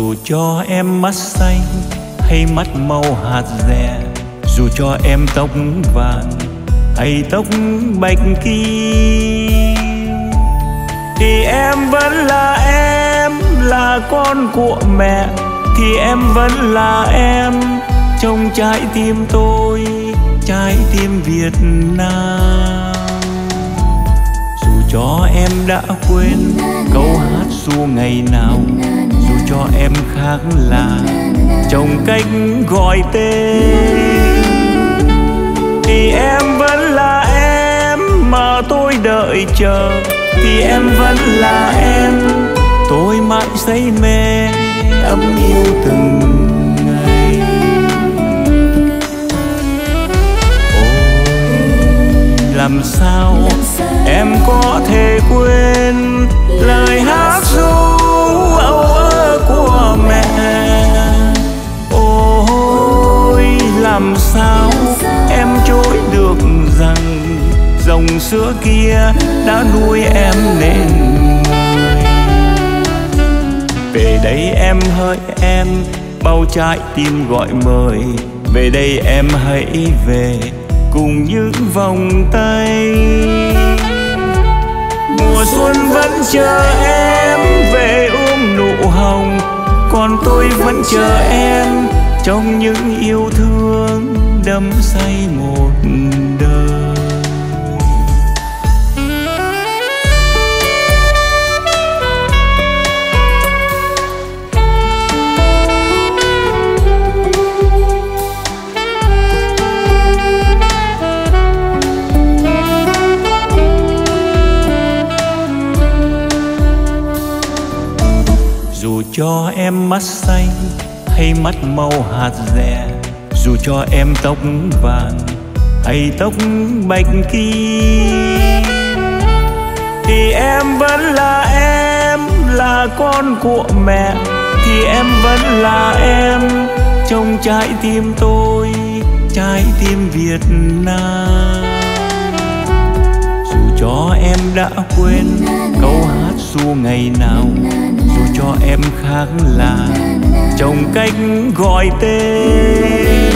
dù cho em mắt xanh hay mắt màu hạt dẻ, dù cho em tóc vàng hay tóc bạch kim thì em vẫn là em là con của mẹ. Thì em vẫn là em trong trái tim tôi trái tim Việt Nam. Dù cho em đã quên câu hát ru ngày nào cho em khác là trong cách gọi tên. Thì em vẫn là em mà tôi đợi chờ. Thì em vẫn là em tôi mãi say mê ấm yêu từng ngày. Ôi làm sao em có thể quên lời hát dòng sữa kia đã nuôi em nên. Người về đây em hỡi em, bao trái tim gọi mời. Về đây em hãy về cùng những vòng tay. Mùa xuân vẫn chờ em, về ôm nụ hồng. Còn tôi vẫn chờ em trong những yêu thương đắm say một đời. Cho em mắt xanh hay mắt màu hạt rẻ. Dù cho em tóc vàng hay tóc bạch kim thì em vẫn là em là con của mẹ. Thì em vẫn là em trong trái tim tôi trái tim Việt Nam. Dù cho em đã quên câu hát ru ngày nào cho em khác là trong cách gọi tên.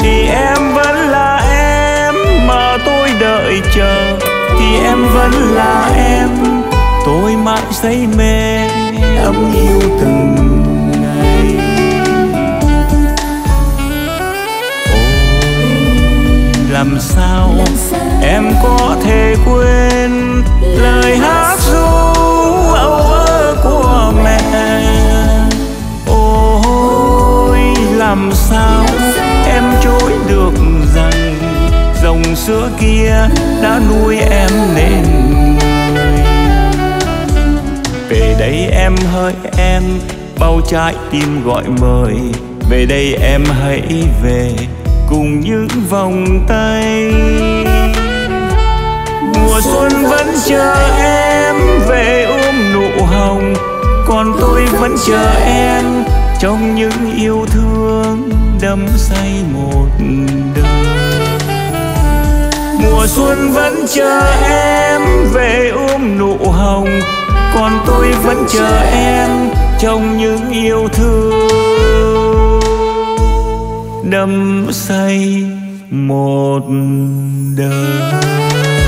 Thì em vẫn là em mà tôi đợi chờ. Thì em vẫn là em, tôi mãi say mê. Ấm yêu từng xưa kia đã nuôi em nên người về đây em hỡi em, bao trái tim gọi mời. Về đây em hãy về cùng những vòng tay. Mùa xuân vẫn chờ em, về ôm nụ hồng. Còn tôi vẫn chờ em trong những yêu thương đâm say một xuân vẫn chờ em về ôm nụ hồng. Còn tôi vẫn chờ em trong những yêu thương. Đắm say một đời.